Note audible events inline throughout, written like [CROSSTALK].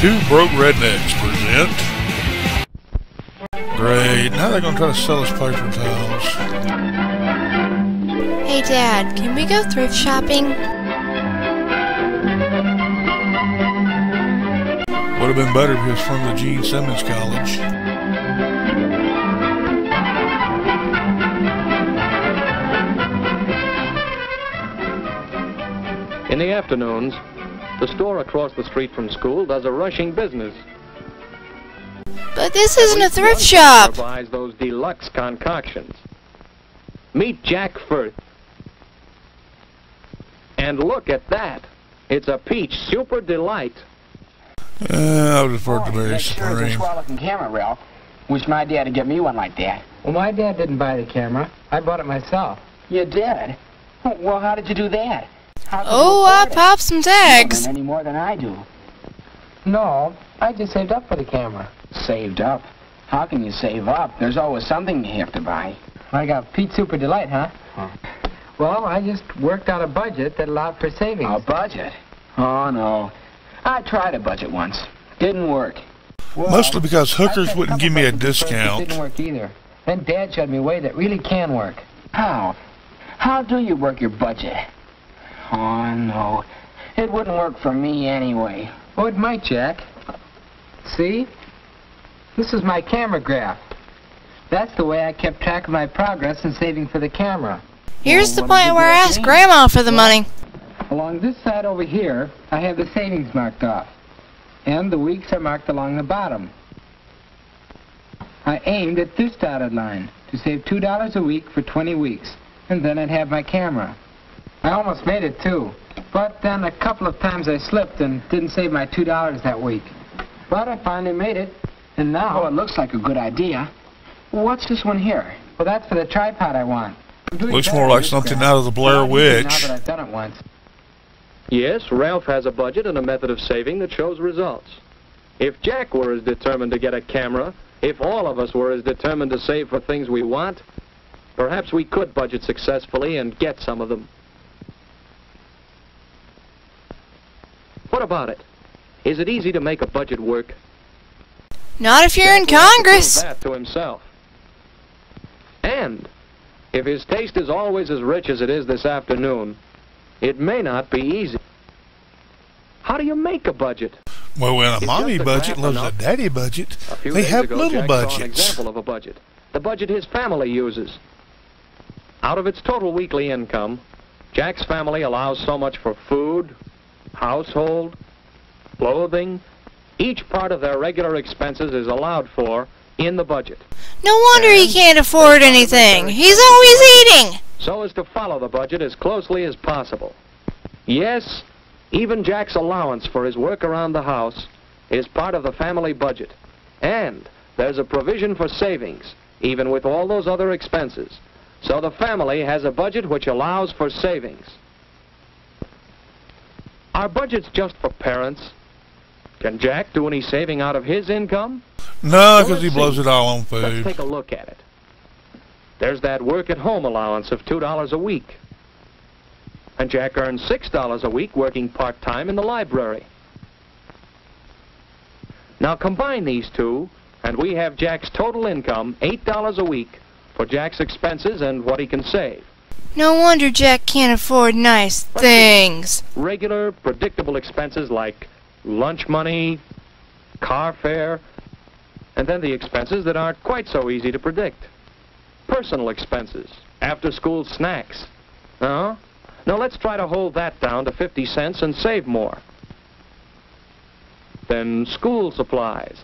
Two Broke Rednecks present. Great. Now they're going to try to sell us paper towels. Hey Dad, can we go thrift shopping? Would have been better if he was from the Gene Simmons College. In the afternoons, the store across the street from school does a rushing business. But this isn't a thrift shop. store buys those deluxe concoctions. Meet Jack Firth. And look at that. It's a peach super delight. Uh, I would have preferred to Oh, Berry that sure is a Supreme. swell-looking camera, Ralph. Wish my dad would get me one like that. Well, my dad didn't buy the camera. I bought it myself. You did? Well, how did you do that? How could Oh, I afford popped some You tags. any more than I do. No, I just saved up for the camera. Saved up? How can you save up? There's always something you have to buy. I got Pete Super Delight, huh? Huh. Well, I just worked out a budget that allowed for savings. A budget? Oh, no. I tried a budget once. Didn't work. Well, Mostly because hookers wouldn't give me a budgets first discount. didn't work either. Then Dad showed me a way that really can work. How? How do you work your budget? Oh, no. It wouldn't work for me anyway. Oh, it might, Jack. See? This is my camera graph. That's the way I kept track of my progress in saving for the camera. Here's the Well, what point where I you asked? Grandma for the money. Along this side over here, I have the savings marked off. And the weeks are marked along the bottom. I aimed at this dotted line to save $2 a week for 20 weeks. And then I'd have my camera. I almost made it too. But then a couple of times I slipped and didn't save my $2 that week. But I finally made it. And now, Oh, it looks like a good idea. What's this one here? well, that's for the tripod I want. Looks more like something graph. out of the Blair Witch. Now that I've done it once. Yes, Ralph has a budget and a method of saving that shows results. If Jack were as determined to get a camera, if all of us were as determined to save for things we want, perhaps we could budget successfully and get some of them. What about it? Is it easy to make a budget work? Not if you're in Jack to Congress. That to himself. And if his taste is always as rich as it is this afternoon, it may not be easy. How do you make a budget? Well, when a Is mommy a budget graph loves a daddy budget, A they have ago, little Jack saw an budgets. example of a budget. The budget his family uses. Out of its total weekly income, Jack's family allows so much for food, household, clothing. Each part of their regular expenses is allowed for in the budget, No wonder he can't afford anything. He's always eating. so as to follow the budget as closely as possible. Yes, even Jack's allowance for his work around the house is part of the family budget. And there's a provision for savings, even with all those other expenses. So the family has a budget which allows for savings. Are budgets just for parents? Can Jack do any saving out of his income? No, because he blows see. it all on food. Let's take a look at it. There's that work at home allowance of $2 a week. And Jack earns $6 a week working part-time in the library. Now combine these two, and we have Jack's total income, $8 a week, for Jack's expenses and what he can save. No wonder Jack can't afford nice things. Regular, predictable expenses like lunch money, car fare, and then the expenses that aren't quite so easy to predict. Personal expenses, after-school snacks. Uh-huh. Now let's try to hold that down to 50 cents and save more. Then school supplies.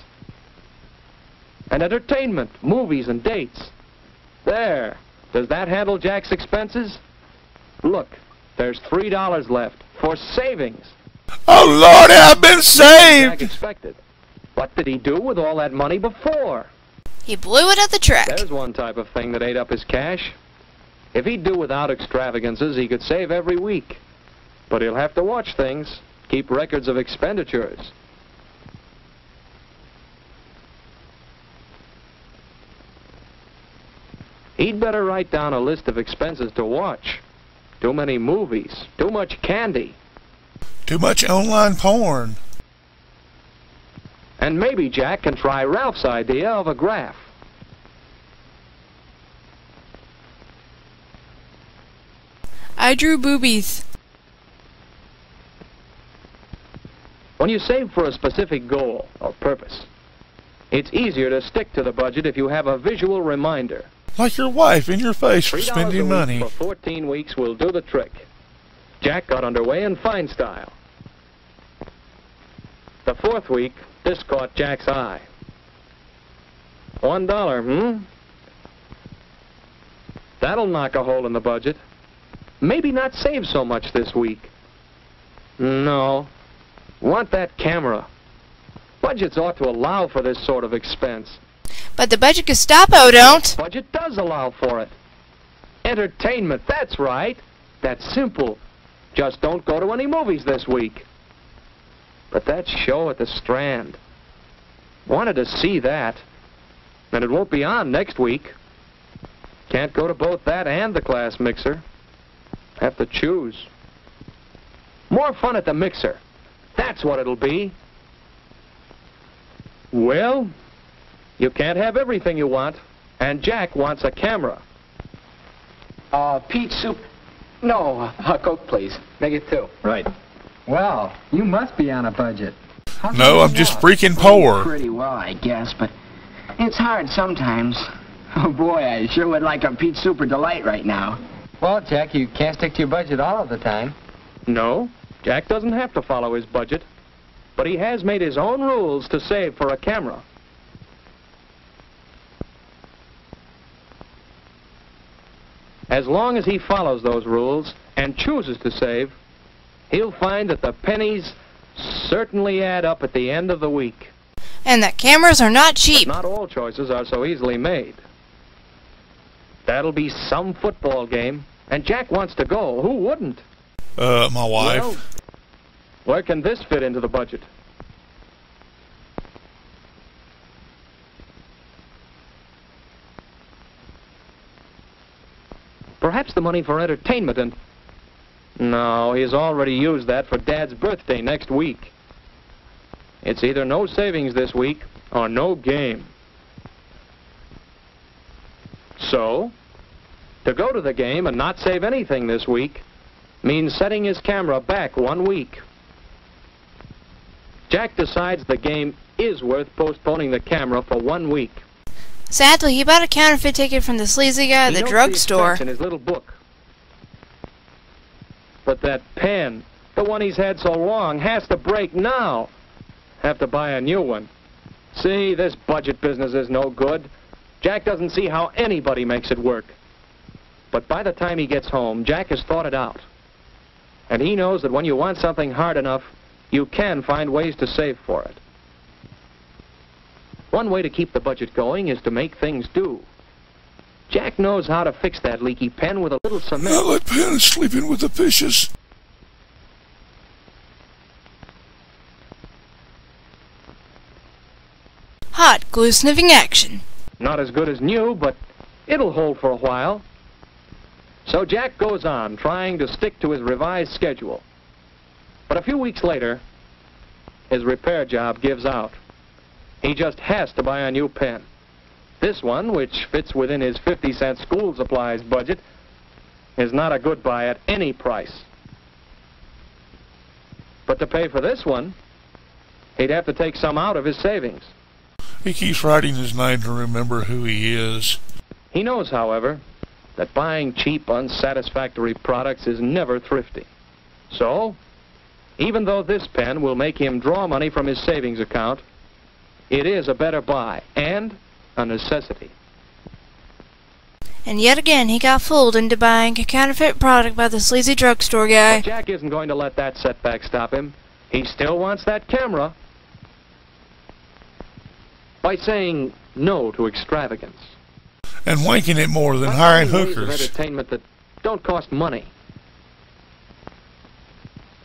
And entertainment, movies and dates. There. Does that handle Jack's expenses? Look, there's $3 left for savings. Oh, Lord, I've been Jack saved! expected. What did he do with all that money before? He blew it at the track. There's one type of thing that ate up his cash. If he'd do without extravagances, he could save every week. But he'll have to watch things, keep records of expenditures. He'd better write down a list of expenses to watch. Too many movies, too much candy. Too much online porn. And maybe Jack can try Ralph's idea of a graph. I drew boobies. When you save for a specific goal or purpose, it's easier to stick to the budget if you have a visual reminder. Like your wife in your face for spending money. for 14 weeks we'll do the trick. Jack got underway in fine style. The fourth week, this caught Jack's eye. One dollar, hmm? That'll knock a hole in the budget. Maybe not save so much this week. No. Want that camera. Budgets ought to allow for this sort of expense. But the budget Gestapo don't. Budget does allow for it. Entertainment, that's right. That's simple. Just don't go to any movies this week. But that show at the Strand. Wanted to see that. And it won't be on next week. Can't go to both that and the class mixer. Have to choose. More fun at the mixer. That's what it'll be. Well, you can't have everything you want. And Jack wants a camera. Uh, Pete soup. No, [LAUGHS] uh, Coke, please. Make it two. Right. Well, you must be on a budget. How No, I'm just not? freaking poor. Pretty well, I guess, but it's hard sometimes. [LAUGHS] Oh boy, I sure would like a Pete Super Delight right now. Well, Jack, you can't stick to your budget all of the time. No, Jack doesn't have to follow his budget. But he has made his own rules to save for a camera. As long as he follows those rules and chooses to save, he'll find that the pennies certainly add up at the end of the week. And that cameras are not But cheap. not all choices are so easily made. That'll be some football game, and Jack wants to go. Who wouldn't? Uh, my wife. Well, where can this fit into the budget? Perhaps the money for entertainment and... No, he's already used that for Dad's birthday next week. It's either no savings this week or no game. So, to go to the game and not save anything this week means setting his camera back one week. Jack decides the game is worth postponing the camera for one week. Sadly, he bought a counterfeit ticket from the sleazy guy at the drugstore. in his little book. But that pen, the one he's had so long, has to break now. Have to buy a new one. See, this budget business is no good. Jack doesn't see how anybody makes it work. But by the time he gets home, Jack has thought it out. And he knows that when you want something hard enough, you can find ways to save for it. One way to keep the budget going is to make things do. Jack knows how to fix that leaky pen with a little cement. Now cement. let Penn sleeping with the fishes. Hot glue sniffing action. Not as good as new, but it'll hold for a while. So Jack goes on, trying to stick to his revised schedule. But a few weeks later, his repair job gives out. He just has to buy a new pen. This one, which fits within his 50 cent school supplies budget, is not a good buy at any price. But to pay for this one, he'd have to take some out of his savings. He keeps writing his name to remember who he is. He knows, however, that buying cheap, unsatisfactory products is never thrifty. So, even though this pen will make him draw money from his savings account, it is a better buy and a necessity. And yet again, he got fooled into buying a counterfeit product by the sleazy drugstore But guy. Jack isn't going to let that setback stop him. He still wants that camera. By saying no to extravagance. And wanking it more than By hiring finding ways of hookers. entertainment that don't cost money.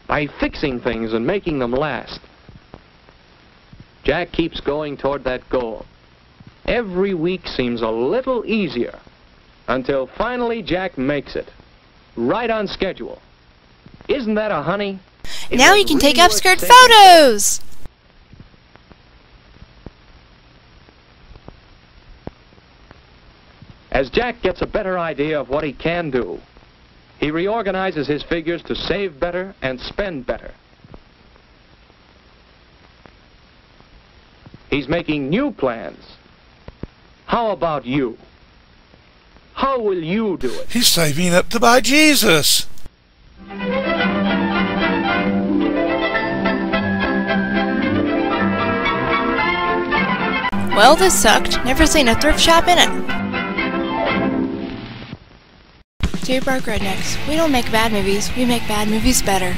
By fixing things and making them last. Jack keeps going toward that goal. Every week seems a little easier until finally Jack makes it. Right on schedule. Isn't that a honey? It now you can really take upskirt photos! As Jack gets a better idea of what he can do, he reorganizes his figures to save better and spend better. He's making new plans. How about you? How will you do it? He's saving up to buy Jesus. Well, this sucked. Never seen a thrift shop in it. Dear Broke Rednecks, we don't make bad movies, we make bad movies better.